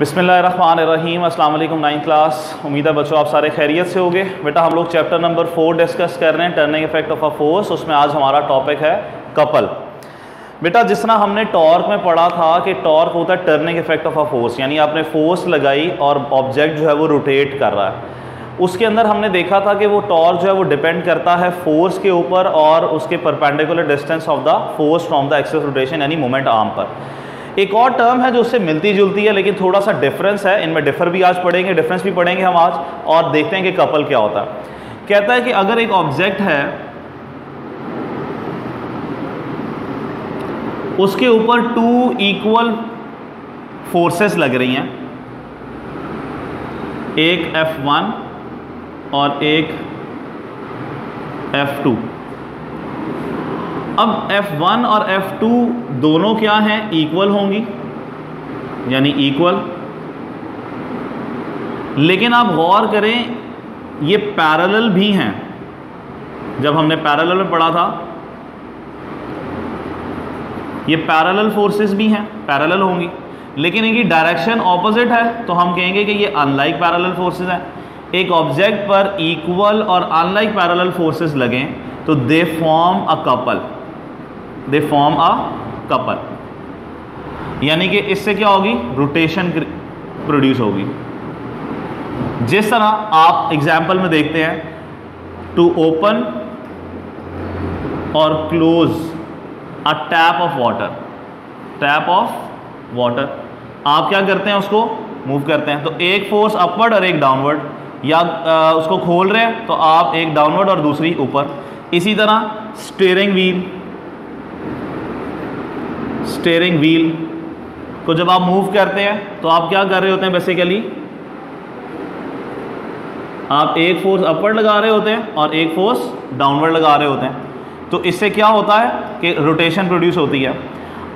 बिसमीम अस्सलाम वालेकुम नाइन्थ क्लास। उम्मीद है बच्चों आप सारे खैरियत से होंगे। बेटा, हम लोग चैप्टर नंबर फोर डिस्कस कर रहे हैं turning effect of a force उसमें आज हमारा टॉपिक है कपल। बेटा, जिस तरह हमने टॉर्क में पढ़ा था कि टॉर्क होता है turning effect of a force यानी आपने फोर्स लगाई और ऑब्जेक्ट जो है वो रोटेट कर रहा है। उसके अंदर हमने देखा था कि वो टॉर्क जो है वो डिपेंड करता है फोर्स के ऊपर और उसके perpendicular distance of the force from the axis rotation यानी मोमेंट आर्म पर। एक और टर्म है जो उससे मिलती जुलती है, लेकिन थोड़ा सा डिफरेंस है। इनमें डिफर भी आज पढ़ेंगे डिफरेंस भी पढ़ेंगे हम आज, और देखते हैं कि कपल क्या होता है। कहता है कि अगर एक ऑब्जेक्ट है, उसके ऊपर टू इक्वल फोर्सेस लग रही हैं। एक F1 और एक F2 अब F1 और F2 दोनों क्या हैं? इक्वल होंगी। यानी इक्वल लेकिन आप गौर करें, ये पैरेलल भी हैं। जब हमने पैरेलल में पढ़ा था, ये पैरेलल फोर्सेस भी हैं पैरेलल होंगी। लेकिन इनकी डायरेक्शन ऑपोजिट है तो हम कहेंगे कि ये अनलाइक पैरेलल फोर्सेस हैं। एक ऑब्जेक्ट पर इक्वल और अनलाइक पैरेलल फोर्सेस लगें तो they form a couple they form a couple यानी कि इससे क्या होगी? रोटेशन प्रोड्यूस होगी। जिस तरह आप एग्ज़ाम्पल में देखते हैं टू ओपन और close a tap of water tap of water आप क्या करते हैं उसको? मूव करते हैं। तो एक फोर्स अपवर्ड और एक डाउनवर्ड या आ, उसको खोल रहे हैं तो आप एक डाउनवर्ड और दूसरी ऊपर। इसी तरह स्टेयरिंग व्हील स्टेयरिंग व्हील को जब आप मूव करते हैं तो आप क्या कर रहे होते हैं बेसिकली आप एक फोर्स अपवर्ड लगा रहे होते हैं और एक फोर्स डाउनवर्ड लगा रहे होते हैं। तो इससे क्या होता है कि रोटेशन प्रोड्यूस होती है।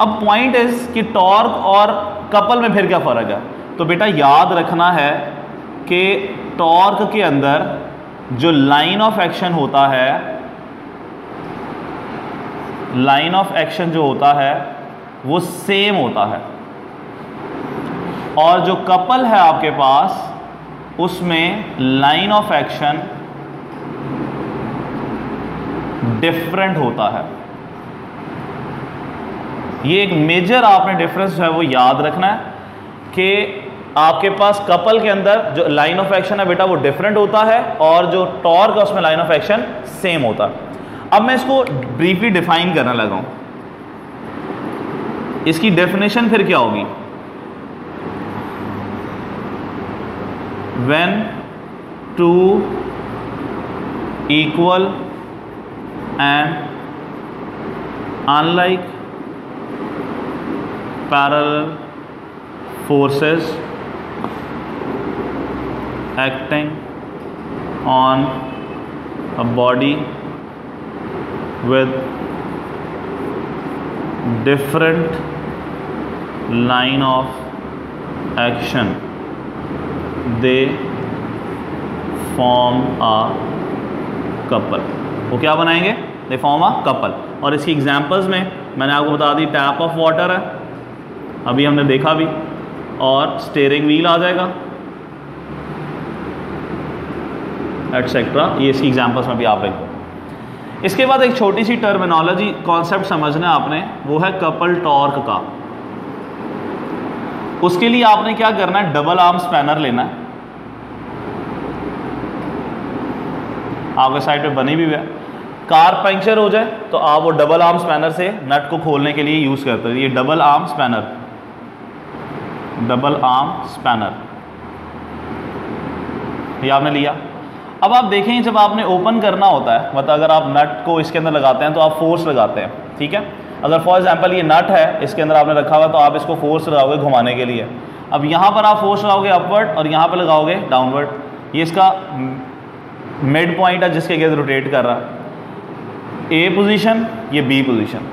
अब पॉइंट इज़ कि टॉर्क और कपल में फिर क्या फ़र्क है? तो बेटा याद रखना है कि टॉर्क के अंदर जो लाइन ऑफ़ एक्शन होता है लाइन ऑफ़ एक्शन जो होता है वो सेम होता है। और जो कपल है आपके पास, उसमें लाइन ऑफ़ एक्शन डिफरेंट होता है। ये एक मेजर आपने डिफरेंस जो है वो याद रखना है कि आपके पास कपल के अंदर जो लाइन ऑफ़ एक्शन है बेटा वो डिफरेंट होता है और जो टॉर्क है उसमें लाइन ऑफ़ एक्शन सेम होता है। अब मैं इसको ब्रीफली डिफाइन करने लगा हूँ। इसकी डेफिनेशन फिर क्या होगी? When two equal and unlike parallel forces acting on a body with different line of action. They form a couple. वो क्या बनाएँगे? दे फॉर्म अ कपल और इसकी एग्जांपल्स में मैंने आपको बता दी टैप ऑफ़ वाटर है। अभी हमने देखा भी। और स्टेयरिंग व्हील आ जाएगा। एटसेट्रा ये इसकी एग्जांपल्स में भी आप लिख इसके बाद एक छोटी सी टर्मिनोलॉजी कॉन्सेप्ट समझना आपने। वो है कपल टॉर्क का। उसके लिए आपने क्या करना है? डबल आर्म स्पैनर लेना है। आपके साइड पे बनी भी हुआ कार पंक्चर हो जाए तो आप वो डबल आर्म स्पैनर से नट को खोलने के लिए यूज़ करते हैं। ये double arm spanner double arm spanner ये आपने लिया। अब आप देखें, जब आपने ओपन करना होता है मतलब अगर आप नट को इसके अंदर लगाते हैं तो आप फोर्स लगाते हैं, ठीक है? अगर फॉर एग्ज़ाम्पल ये नट है, इसके अंदर आपने रखा हुआ तो आप इसको फोर्स लगाओगे घुमाने के लिए। अब यहाँ पर आप फोर्स लगाओगे अपवर्ड और यहाँ पर लगाओगे डाउनवर्ड ये इसका मिड पॉइंट है जिसके गेज रोटेट कर रहा। है ए पोजीशन ये बी पोजीशन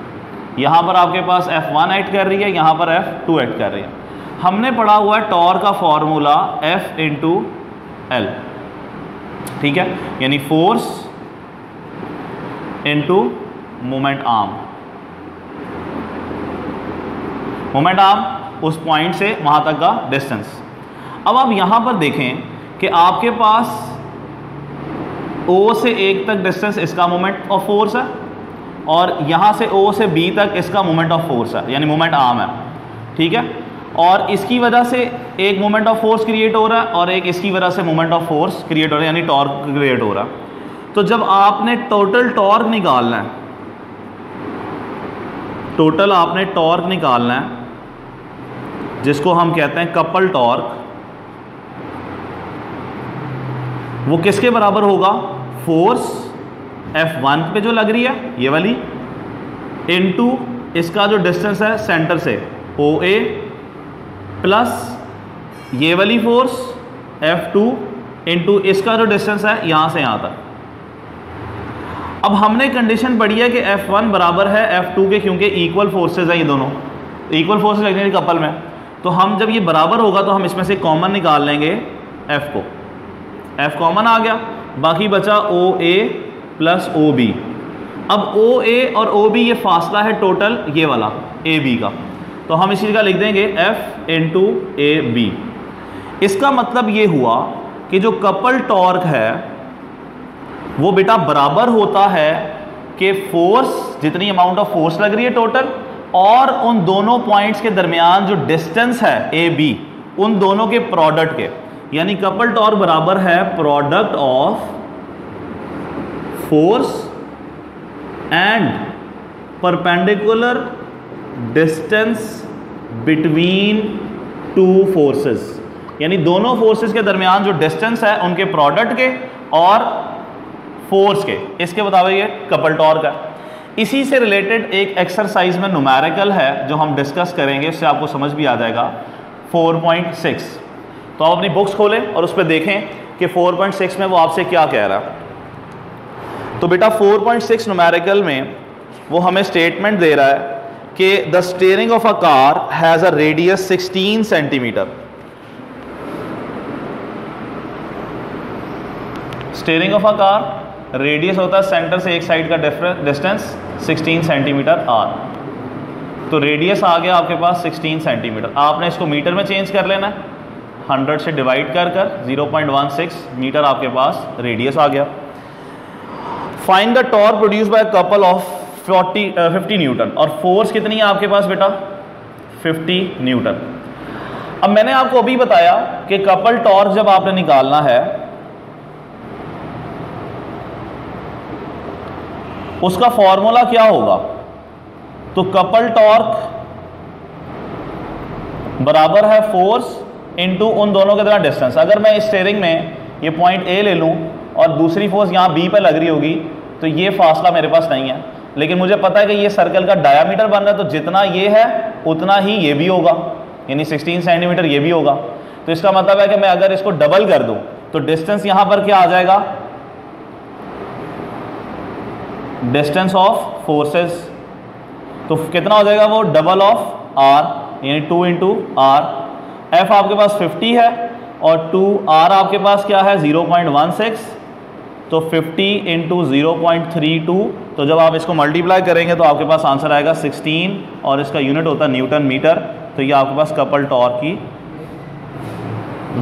यहाँ पर आपके पास F1 ऐड कर रही है, यहाँ पर F2 ऐड कर रही है। हमने पढ़ा हुआ है टॉर का फॉर्मूला F इंटू एल ठीक है? यानी force into moment arm moment arm उस पॉइंट से वहाँ तक का डिस्टेंस। अब आप यहाँ पर देखें कि आपके पास O से एक तक डिस्टेंस इसका मोमेंट ऑफ़ फोर्स है और यहाँ से O से B तक इसका मोमेंट ऑफ़ फोर्स है, यानी मोमेंट आम है, ठीक है? और इसकी वजह से एक मोमेंट ऑफ़ फोर्स क्रिएट हो रहा है और एक इसकी वजह से मोमेंट ऑफ़ फोर्स क्रिएट हो रहा है, यानी टॉर्क क्रिएट हो रहा है। तो जब आपने टोटल टॉर्क निकालना है, टोटल आपने टॉर्क निकालना है जिसको हम कहते हैं कपल टॉर्क, वो किसके बराबर होगा? फोर्स F1 पे जो लग रही है, ये वाली इनटू इसका जो डिस्टेंस है सेंटर से ओ ए प्लस ये वाली फोर्स F2 इंटू इसका जो डिस्टेंस है यहाँ से यहाँ तक। अब हमने कंडीशन पढ़ी है कि F1 बराबर है F2 के, क्योंकि इक्वल फोर्सेज है ये दोनों। इक्वल फोर्सेज लगने कपल में? तो हम जब ये बराबर होगा तो हम इसमें से कॉमन निकाल लेंगे एफ़ को। एफ़ कॉमन आ गया। बाकी बचा ओ ए प्लस ओ बी अब ओ ए और ओ बी ये फासला है टोटल ये वाला ए बी का। तो हम इसी का लिख देंगे एफ़ इंटू ए बी इसका मतलब ये हुआ कि जो कपल टॉर्क है, वो बेटा बराबर होता है कि फोर्स जितनी अमाउंट ऑफ़ फोर्स लग रही है टोटल और उन दोनों पॉइंट्स के दरमियान जो डिस्टेंस है ए बी उन दोनों के प्रोडक्ट के, यानी कपल टॉर्क बराबर है product of force and perpendicular distance between two forces यानी दोनों फोर्सेस के दरमियान जो डिस्टेंस है, उनके प्रोडक्ट के और फोर्स के। इसके मुताबिक ये कपल टॉर्क है। इसी से रिलेटेड एक एक्सरसाइज में नुमेरिकल है, जो हम डिस्कस करेंगे उससे आपको समझ भी आ जाएगा। 4.6 तो आप अपनी बुक्स खोलें और उस पर देखें कि 4.6 में वो आपसे क्या कह रहा है। तो बेटा 4.6 नुमेरिकल में वो हमें स्टेटमेंट दे रहा है कि the steering of a car has a radius 16 centimetre steering of a car radius होता है सेंटर से एक साइड का डिस्टेंस 16 सेंटीमीटर आर तो रेडियस आ गया आपके पास 16 सेंटीमीटर आपने इसको मीटर में चेंज कर लेना है। 100 से डिवाइड कर कर 0.16 मीटर आपके पास रेडियस आ गया। Find the torque produce by couple of forty fifty newton और फोर्स कितनी है आपके पास बेटा? 50 न्यूटन अब मैंने आपको अभी बताया कि कपल टॉर्क जब आपने निकालना है उसका फॉर्मूला क्या होगा? तो कपल टॉर्क बराबर है फोर्स इनटू उन दोनों के दरमियान डिस्टेंस अगर मैं स्टेयरिंग में ये पॉइंट ए ले लूँ और दूसरी फोर्स यहाँ बी पर लग रही होगी तो ये फासला मेरे पास नहीं है। लेकिन मुझे पता है कि ये सर्कल का डायामीटर बन रहा है तो जितना ये है, उतना ही ये भी होगा। यानी 16 सेंटीमीटर ये भी होगा। तो इसका मतलब है कि मैं अगर इसको डबल कर दूँ तो डिस्टेंस यहाँ पर क्या आ जाएगा? डिस्टेंस ऑफ़ फोर्सेस तो कितना हो जाएगा वो? डबल ऑफ़ आर, यानी टू इंटू आर। एफ़ आपके पास 50 है और टू आर आपके पास क्या है? 0.16 तो 50 इंटू ज़ीरो तो जब आप इसको मल्टीप्लाई करेंगे तो आपके पास आंसर आएगा 16 और इसका यूनिट होता है न्यूटन मीटर। तो ये आपके पास कपल टॉर्क की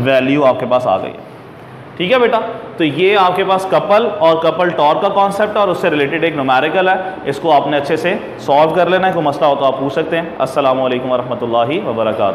वैल्यू आपके पास आ गई है। ठीक है बेटा? तो ये आपके पास कपल और कपल टॉर का कॉन्सेप्ट है और उससे रिलेटेड एक नोमेरिकल है। इसको आपने अच्छे से सॉल्व कर लेना है। कोई मसला हो तो आप पूछ सकते हैं। असलम वरहमल वर्का